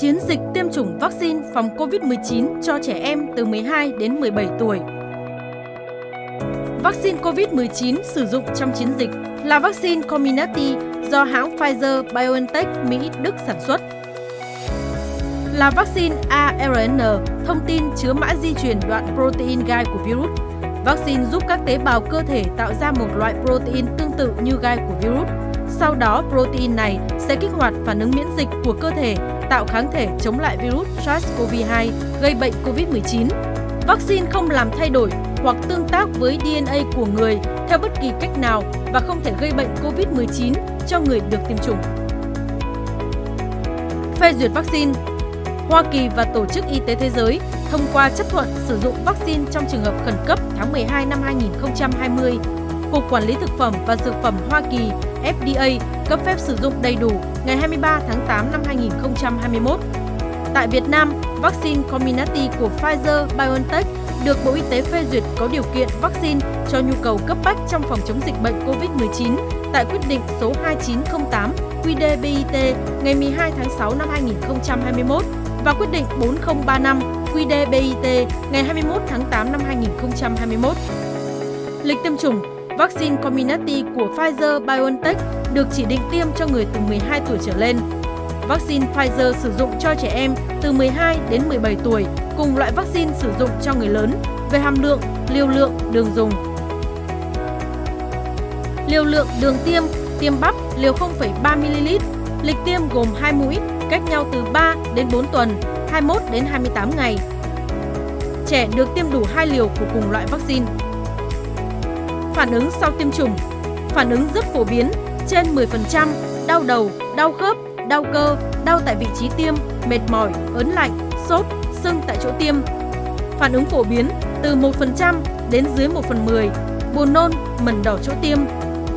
chiến dịch tiêm chủng vaccine phòng COVID-19 cho trẻ em từ 12 đến 17 tuổi. Vaccine COVID-19 sử dụng trong chiến dịch là vaccine Comirnaty do hãng Pfizer-BioNTech Mỹ Đức sản xuất. Là vaccine ARN thông tin chứa mã di truyền đoạn protein gai của virus. Vaccine giúp các tế bào cơ thể tạo ra một loại protein tương tự như gai của virus. Sau đó, protein này sẽ kích hoạt phản ứng miễn dịch của cơ thể tạo kháng thể chống lại virus SARS-CoV-2 gây bệnh COVID-19. Vaccine không làm thay đổi hoặc tương tác với DNA của người theo bất kỳ cách nào và không thể gây bệnh COVID-19 cho người được tiêm chủng. Phê duyệt vaccine Hoa Kỳ và Tổ chức Y tế Thế giới thông qua chấp thuận sử dụng vaccine trong trường hợp khẩn cấp tháng 12 năm 2020. Cục Quản lý Thực phẩm và Dược phẩm Hoa Kỳ FDA cấp phép sử dụng đầy đủ ngày 23 tháng 8 năm 2021. Tại Việt Nam, vaccine Comirnaty của Pfizer-BioNTech được Bộ Y tế phê duyệt có điều kiện vaccine cho nhu cầu cấp bách trong phòng chống dịch bệnh COVID-19 tại quyết định số 2908 QDBIT ngày 12 tháng 6 năm 2021 và quyết định 4035 QDBIT ngày 21 tháng 8 năm 2021. Lịch tiêm chủng Vaccine Comirnaty của Pfizer-BioNTech được chỉ định tiêm cho người từ 12 tuổi trở lên. Vaccine Pfizer sử dụng cho trẻ em từ 12 đến 17 tuổi cùng loại vaccine sử dụng cho người lớn về hàm lượng, liều lượng, đường dùng. Liều lượng đường tiêm, tiêm bắp liều 0,3ml, lịch tiêm gồm 2 mũi, cách nhau từ 3 đến 4 tuần, 21 đến 28 ngày. Trẻ được tiêm đủ 2 liều của cùng loại vaccine. Phản ứng sau tiêm chủng Phản ứng rất phổ biến, trên 10%, đau đầu, đau khớp, đau cơ, đau tại vị trí tiêm, mệt mỏi, ớn lạnh, sốt, sưng tại chỗ tiêm. Phản ứng phổ biến từ 1% đến dưới 1 phần 10, buồn nôn, mẩn đỏ chỗ tiêm.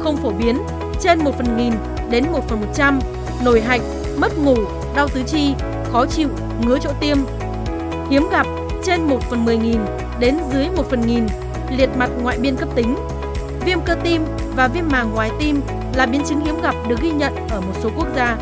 Không phổ biến, trên 1 phần nghìn đến 1 phần 100, nổi hạch, mất ngủ, đau tứ chi, khó chịu, ngứa chỗ tiêm. Hiếm gặp, trên 1 phần 10 nghìn đến dưới 1 phần nghìn, liệt mặt ngoại biên cấp tính, viêm cơ tim và viêm màng ngoài tim là biến chứng hiếm gặp được ghi nhận ở một số quốc gia.